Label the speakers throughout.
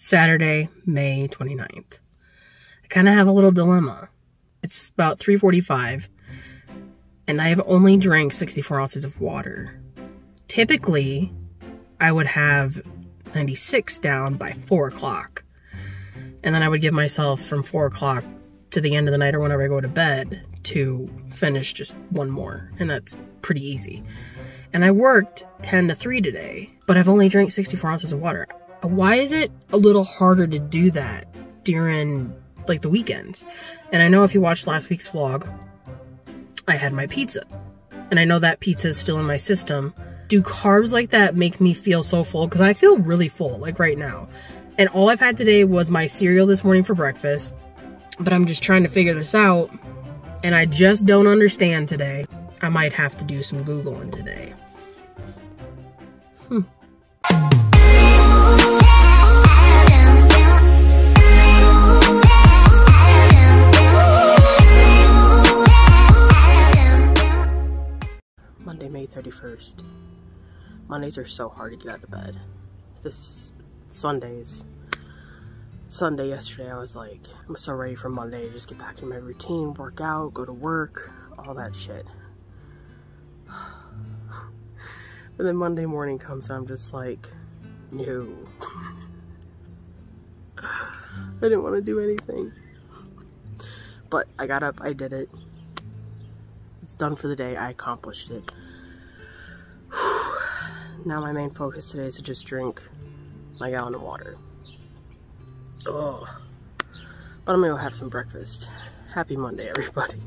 Speaker 1: Saturday, May 29th. I kind of have a little dilemma. It's about 3:45 and I have only drank 64 ounces of water. Typically, I would have 96 down by 4 o'clock. And then I would give myself from 4 o'clock to the end of the night or whenever I go to bed to finish just one more. And that's pretty easy. And I worked 10 to 3 today, but I've only drank 64 ounces of water. Why is it a little harder to do that during like the weekends? And I know if you watched last week's vlog, I had my pizza. And I know that pizza is still in my system. Do carbs like that make me feel so full? Because I feel really full, like right now. And all I've had today was my cereal this morning for breakfast. But I'm just trying to figure this out. And I just don't understand today. I might have to do some Googling today. Hmm. May 31st. Mondays are so hard to get out of bed. This Sundays, Sunday yesterday, I was like, I'm so ready for Monday to just get back into my routine, work out, go to work, all that shit. But then Monday morning comes and I'm just like, no. I didn't want to do anything. But I got up, I did it. It's done for the day, I accomplished it. Now my main focus today is to just drink my gallon of water. Oh. But I'm gonna go have some breakfast. Happy Monday, everybody.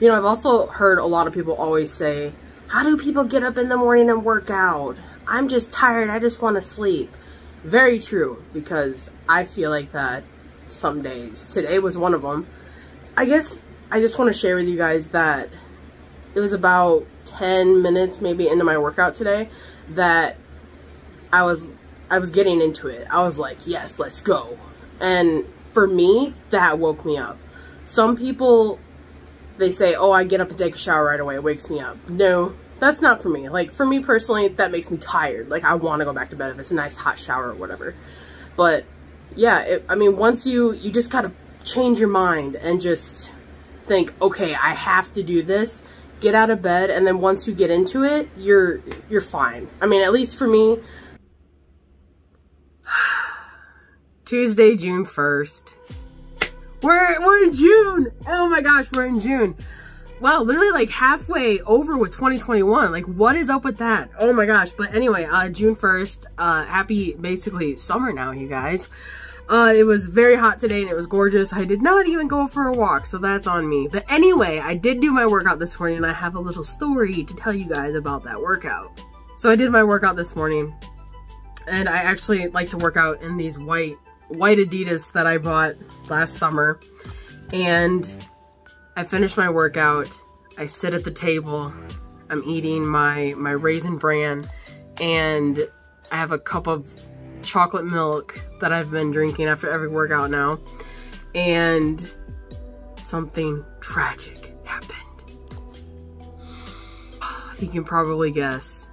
Speaker 1: You know, I've also heard a lot of people always say, how do people get up in the morning and work out? I'm just tired. I just want to sleep. Very true, because I feel like that some days. Today was one of them. I guess I just want to share with you guys that it was about 10 minutes maybe into my workout today that I was I was getting into it. I was like, yes, let's go. And for me, that woke me up. Some people they say, oh, I get up and take a shower right away. It wakes me up. No, that's not for me. Like, for me personally, that makes me tired. Like, I want to go back to bed if it's a nice hot shower or whatever. But, yeah, it, I mean, once you, you just got to change your mind and just think, okay, I have to do this. Get out of bed, and then once you get into it, you're, you're fine. I mean, at least for me, Tuesday, June 1st. We're, we're in June. Oh my gosh, we're in June. Wow, literally like halfway over with 2021. Like what is up with that? Oh my gosh. But anyway, uh, June 1st, uh, happy basically summer now, you guys. Uh, it was very hot today and it was gorgeous. I did not even go for a walk, so that's on me. But anyway, I did do my workout this morning and I have a little story to tell you guys about that workout. So I did my workout this morning and I actually like to work out in these white white Adidas that I bought last summer. And I finished my workout. I sit at the table. I'm eating my, my Raisin Bran. And I have a cup of chocolate milk that I've been drinking after every workout now. And something tragic happened. You can probably guess.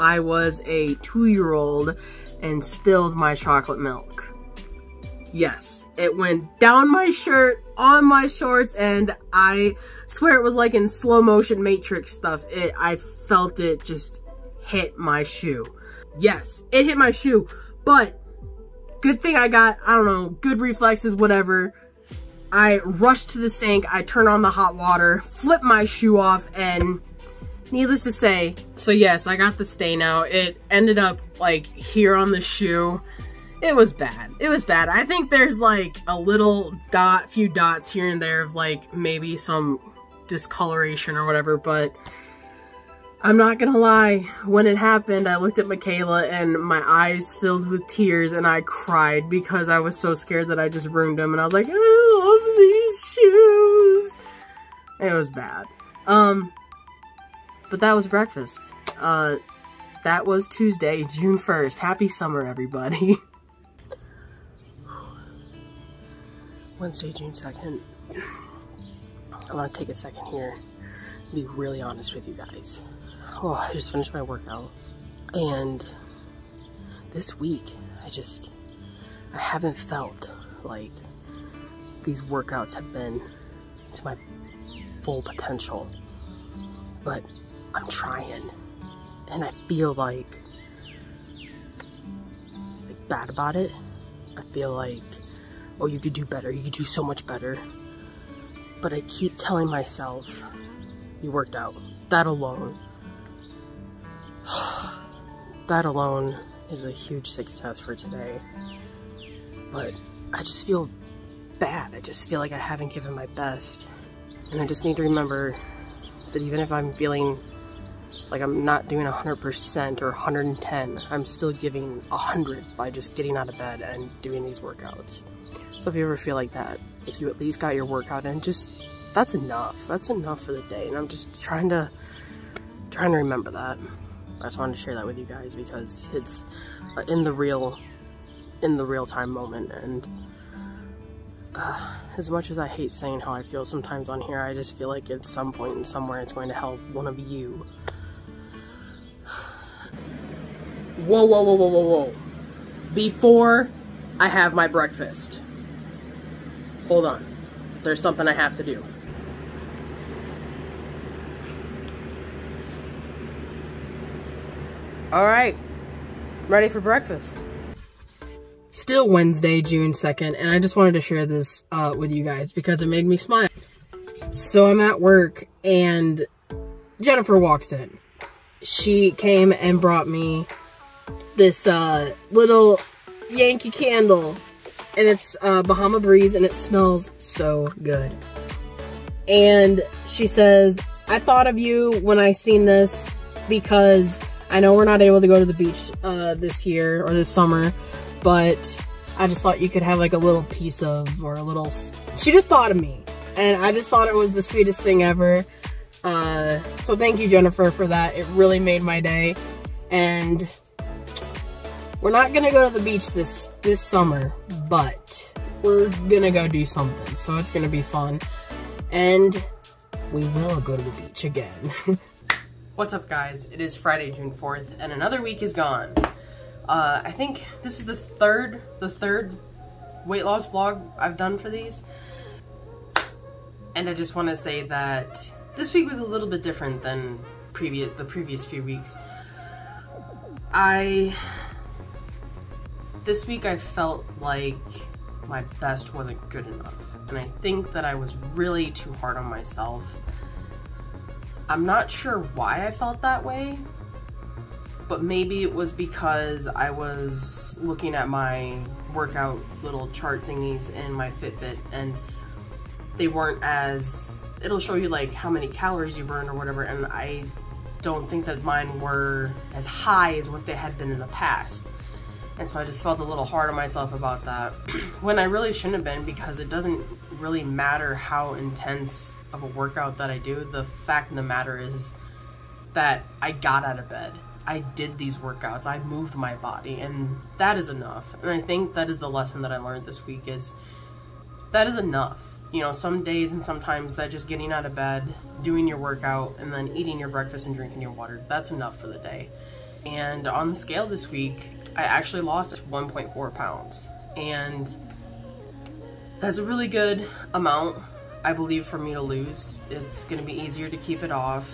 Speaker 1: I was a two-year-old and spilled my chocolate milk. Yes, it went down my shirt, on my shorts, and I swear it was like in slow motion Matrix stuff. It, I felt it just hit my shoe. Yes, it hit my shoe, but good thing I got, I don't know, good reflexes, whatever. I rushed to the sink, I turned on the hot water, flipped my shoe off, and needless to say, so yes, I got the stain out. It ended up like here on the shoe it was bad. It was bad. I think there's like a little dot, few dots here and there of like maybe some discoloration or whatever, but I'm not gonna lie. When it happened, I looked at Michaela and my eyes filled with tears and I cried because I was so scared that I just ruined them and I was like, I love these shoes. It was bad. Um, but that was breakfast. Uh, that was Tuesday, June 1st. Happy summer, everybody. Wednesday, June 2nd. I want to take a second here be really honest with you guys. Oh, I just finished my workout. And this week, I just, I haven't felt like these workouts have been to my full potential. But I'm trying. And I feel like, like bad about it. I feel like, oh, you could do better. You could do so much better. But I keep telling myself, you worked out. That alone. That alone is a huge success for today. But I just feel bad. I just feel like I haven't given my best. And I just need to remember that even if I'm feeling like I'm not doing 100% or 110, I'm still giving 100 by just getting out of bed and doing these workouts. So if you ever feel like that, if you at least got your workout in, just, that's enough. That's enough for the day. And I'm just trying to, trying to remember that. I just wanted to share that with you guys because it's in the real, in the real time moment. And uh, as much as I hate saying how I feel sometimes on here, I just feel like at some point and somewhere it's going to help one of you. Whoa, whoa, whoa, whoa, whoa, whoa. Before I have my breakfast. Hold on. There's something I have to do. All right. Ready for breakfast still Wednesday, June 2nd, and I just wanted to share this uh, with you guys because it made me smile. So I'm at work, and Jennifer walks in. She came and brought me this uh, little Yankee candle, and it's uh, Bahama Breeze, and it smells so good. And she says, I thought of you when I seen this because I know we're not able to go to the beach uh, this year or this summer, but I just thought you could have like a little piece of or a little she just thought of me and I just thought it was the sweetest thing ever. Uh, so thank you Jennifer for that. It really made my day and we're not gonna go to the beach this this summer but we're gonna go do something so it's gonna be fun and we will go to the beach again What's up guys? It is Friday, June 4th, and another week is gone. Uh, I think this is the third, the third weight loss vlog I've done for these. And I just want to say that this week was a little bit different than previous the previous few weeks. I this week I felt like my best wasn't good enough. And I think that I was really too hard on myself. I'm not sure why I felt that way, but maybe it was because I was looking at my workout little chart thingies in my Fitbit and they weren't as, it'll show you like how many calories you burn or whatever and I don't think that mine were as high as what they had been in the past. And so I just felt a little hard on myself about that when I really shouldn't have been because it doesn't really matter how intense of a workout that I do. The fact of the matter is that I got out of bed I did these workouts. I moved my body and that is enough. And I think that is the lesson that I learned this week is that is enough. You know, some days and sometimes that just getting out of bed, doing your workout, and then eating your breakfast and drinking your water, that's enough for the day. And on the scale this week, I actually lost 1.4 pounds. And that's a really good amount, I believe, for me to lose. It's gonna be easier to keep it off.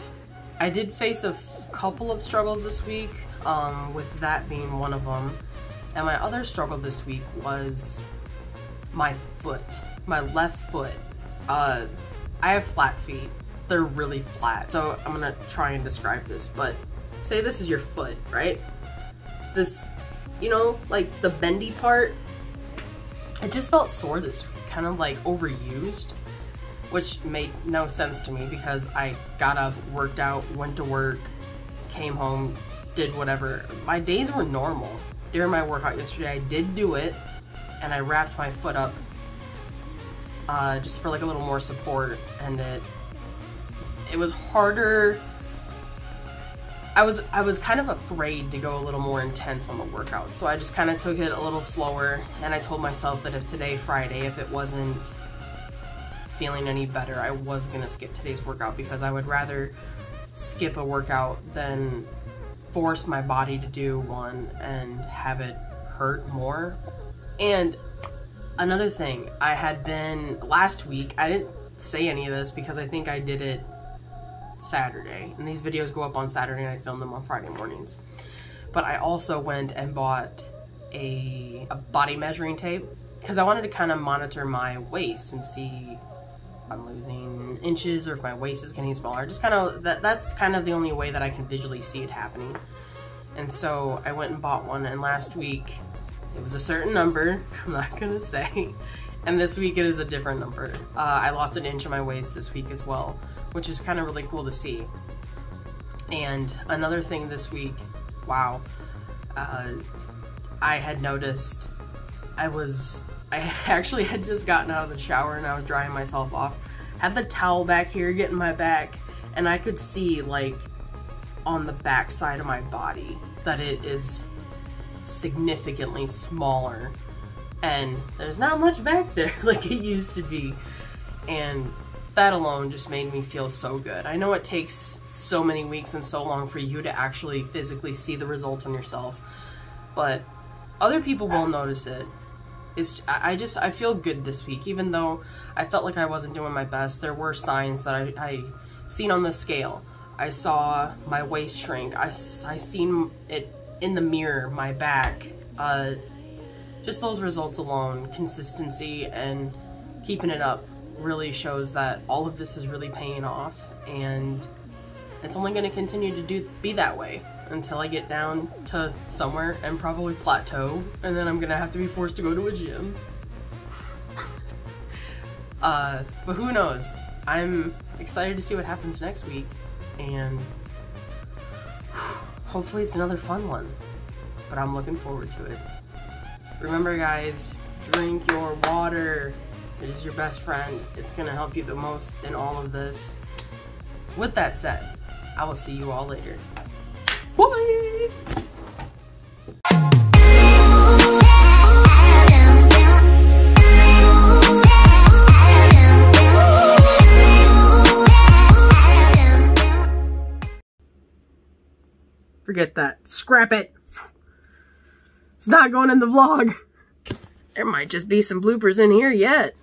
Speaker 1: I did face a couple of struggles this week, um, with that being one of them. And my other struggle this week was my foot, my left foot. Uh, I have flat feet. They're really flat. So I'm gonna try and describe this, but say this is your foot, right? This, you know, like the bendy part, it just felt sore this week, kind of like overused which made no sense to me because I got up, worked out, went to work, came home, did whatever. My days were normal. During my workout yesterday, I did do it, and I wrapped my foot up uh, just for like a little more support, and it it was harder. I was I was kind of afraid to go a little more intense on the workout, so I just kind of took it a little slower, and I told myself that if today, Friday, if it wasn't feeling any better, I was gonna skip today's workout because I would rather skip a workout than force my body to do one and have it hurt more. And another thing, I had been last week, I didn't say any of this because I think I did it Saturday. And these videos go up on Saturday and I film them on Friday mornings. But I also went and bought a, a body measuring tape because I wanted to kind of monitor my waist and see I'm losing inches or if my waist is getting smaller. Just kind of, that, that's kind of the only way that I can visually see it happening. And so I went and bought one and last week it was a certain number, I'm not gonna say, and this week it is a different number. Uh, I lost an inch in my waist this week as well, which is kind of really cool to see. And another thing this week, wow, uh, I had noticed I was, I actually had just gotten out of the shower and I was drying myself off. Had the towel back here getting my back and I could see like on the back side of my body that it is significantly smaller and there's not much back there like it used to be and that alone just made me feel so good. I know it takes so many weeks and so long for you to actually physically see the result on yourself, but other people will notice it. It's, I just, I feel good this week, even though I felt like I wasn't doing my best. There were signs that I, I seen on the scale. I saw my waist shrink. I, I seen it in the mirror, my back. Uh, just those results alone, consistency and keeping it up really shows that all of this is really paying off and it's only going to continue to do be that way until I get down to somewhere and probably plateau and then I'm to have to be forced to go to a gym. uh, but who knows? I'm excited to see what happens next week and hopefully it's another fun one. But I'm looking forward to it. Remember guys, drink your water. It is your best friend. It's to help you the most in all of this. With that said, I will see you all later. Bye! Forget that. Scrap it. It's not going in the vlog. There might just be some bloopers in here yet.